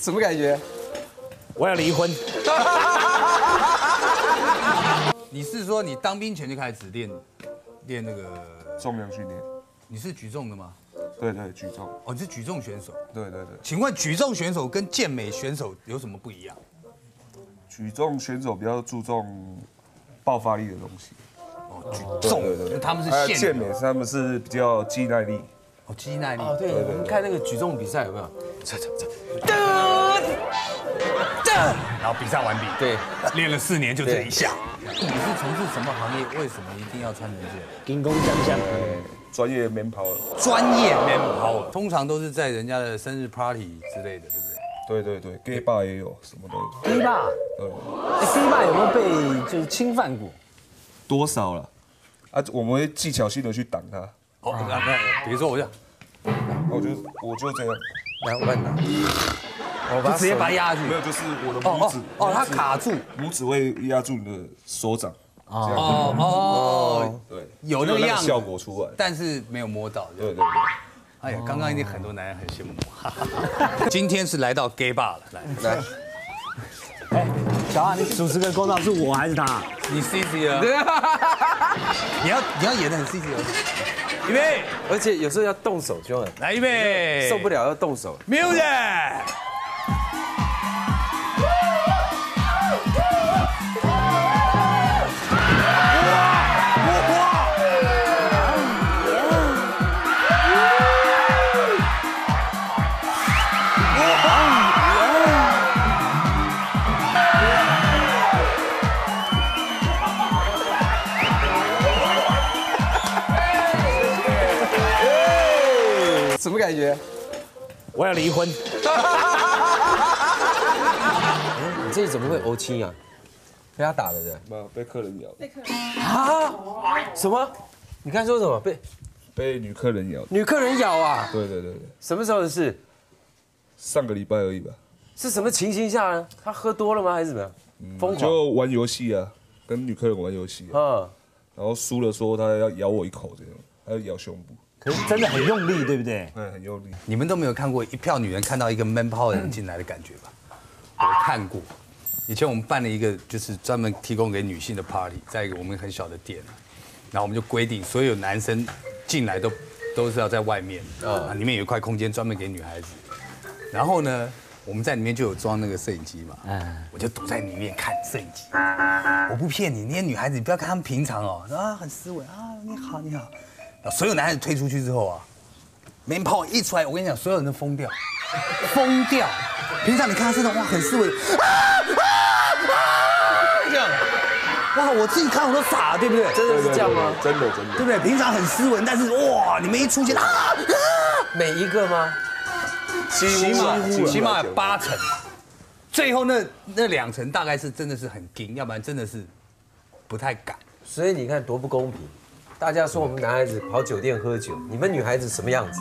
什么感觉？我要离婚。你是说你当兵前就开始练练那个？重量训练，你是举重的吗？对对，举重，哦，你是举重选手。对对对，请问举重选手跟健美选手有什么不一样？举重选手比较注重爆发力的东西，哦，举重，对对对他们是健健美，他们是比较肌耐力。哦，肌耐力。哦，对，我们看那个举重比赛有没有？然后比赛完毕，对，练了四年就这一下。你是从事什么行业？为什么一定要穿成这样？金工香香，专业 man power，专业 man power，通常都是在人家的生日 party 之类的，对不对？对对对，gay bar 也有，什么都有，，gay 爸，对，哎，gay 爸有没有被就是侵犯过？多少了？啊，我们会技巧性的去挡他，哦，那那比如说我这样，我就我就这样，来，我帮你拿。我就直接把它压下去。没有，就是我的哦拇指哦，哦，它卡住。拇指会压住你的手掌，这样，哦哦，对，有那个效果出来，但是没有摸到。对对对。哎呀，刚刚一定很多男人很羡慕我。今天是来到 gay bar 了，来，来，小安，你主持个公道是我还是他？你 C C 啊？你要你要演的很 C C 哦。预备，而且有时候要动手，就很来预备，受不了要动手。，music。什么感觉？我要离婚。你这里怎么会欧青啊？被他打的人妈被客人咬，被客人啊？什么？你刚才说什么？被被女客人咬，女客人咬啊？对对对对，什么时候的事？上个礼拜而已吧，是什么情形下呢？他喝多了吗？还是怎么样？疯狂。就玩游戏啊，跟女客人玩游戏、啊，嗯，然后输了说他要咬我一口这样，他要咬胸部，真的很用力，对不对？嗯，很用力。你们都没有看过一票女人看到一个 man power 的人进来的感觉吧？我看过。以前我们办了一个就是专门提供给女性的 party，在一个我们很小的店，然后我们就规定所有男生进来都都是要在外面，啊，里面有一块空间专门给女孩子。然后呢，我们在里面就有装那个摄影机嘛，嗯我就躲在里面看摄影机。我不骗你，那些女孩子你不要看她们平常哦，啊很斯文啊，你好你好。所有男孩子推出去之后啊，没炮一出来，我跟你讲，所有人都疯掉，疯掉。平常你看他身上哇很斯文，啊啊啊这样，哇我自己看我都傻了，对不对？真的是这样吗？真的真的对，不对？平常很斯文，但是哇，你们一出去啊啊，每一个吗？起码起码有八成，最后那那两成大概是真的是很硬，要不然真的是不太敢。所以你看多不公平。大家说我们男孩子跑酒店喝酒，你们女孩子什么样子？